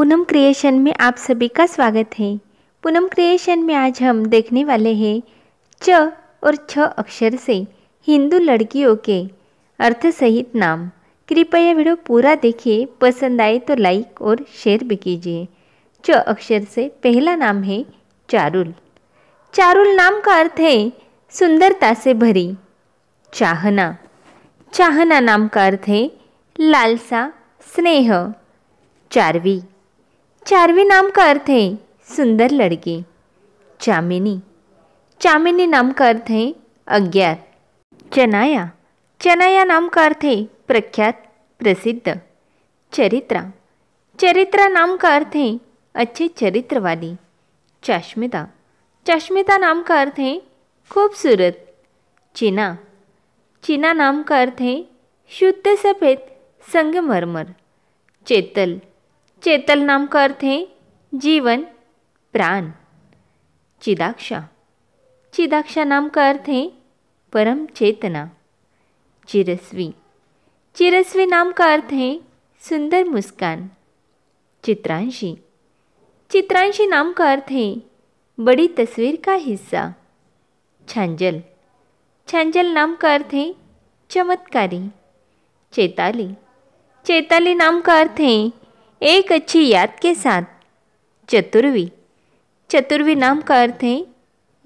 Poonam creation में आप सभी का स्वागत है। पूनम क्रिएशन में आज हम देखने वाले हैं च और छ अक्षर से हिंदू लड़कियों के अर्थ सहित नाम। कृपया वीडियो पूरा देखिए, पसंद आए तो लाइक और शेयर भी कीजिए। च अक्षर से पहला नाम है चारुल। चारुल नाम का अर्थ है सुंदरता से भरी चाहना। चाहना नाम का अर्थ है लालसा, स्नेह, चारवी। चारवी नाम का अर्थ है सुंदर लड़की। चामिनी। चामिनी नाम का अर्थ है अज्ञात। चनाया। चनाया नाम का अर्थ है प्रख्यात, प्रसिद्ध। चरित्रा। चरित्रा नाम का अर्थ है अच्छे चरित्र वाली चाश्मिता। चश्मिता नाम का अर्थ है खूबसूरत। चीना। चीना नाम का अर्थ है शुद्ध सफ़ेद संगमरमर। चेतल। चेतल नाम का अर्थ है जीवन, प्राण। चिदाक्षा। चिदाक्षा नाम का अर्थ है परम चेतना। चिरस्वी। चिरस्वी नाम का अर्थ है सुंदर मुस्कान। चित्रांशी। चित्रांशी नाम का अर्थ है बड़ी तस्वीर का हिस्सा। छांजल। छांजल नाम का अर्थ है चमत्कारी। चेताली। चेताली नाम का अर्थ है एक अच्छी याद के साथ, चतुर्वी। चतुर्वी नाम का अर्थ है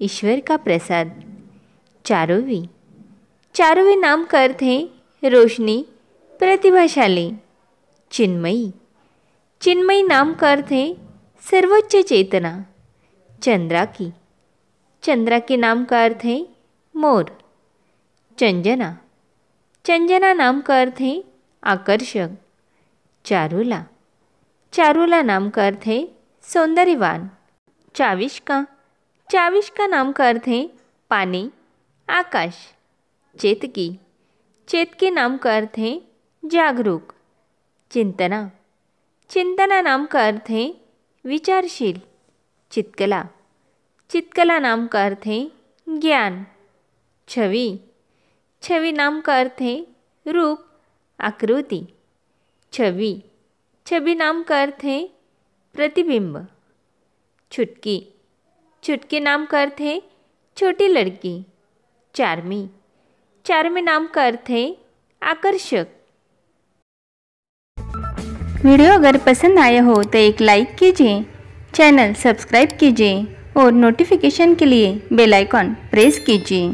ईश्वर का प्रसाद। चारोवी। चारोवी नाम का अर्थ है रोशनी, प्रतिभाशाली, चिन्मयी। चिन्मयी नाम का अर्थ है सर्वोच्च चेतना चंद्रा की चंद्रा के नाम का अर्थ है मोर। चंजना। चंजना नाम का अर्थ है आकर्षक। चारूला। चारूला नाम का अर्थ है सौंदर्यवान। चाविष्का। चाविष्का नाम का अर्थ है पानी, आकाश, चेतकी। चेतकी नाम का अर्थ है जागरूक। चिंतना। चिंतना नाम का अर्थ है विचारशील, चित्कला। चित्कला नाम का अर्थ है ज्ञान। छवि। छवि नाम का अर्थ है रूप, आकृति। छवि। छवि नाम का अर्थ है प्रतिबिंब। छुटकी। छुटकी नाम का अर्थ है छोटी लड़की। चारमी। चारमी नाम का अर्थ है आकर्षक। वीडियो अगर पसंद आया हो तो एक लाइक कीजिए, चैनल सब्सक्राइब कीजिए और नोटिफिकेशन के लिए बेल आइकॉन प्रेस कीजिए।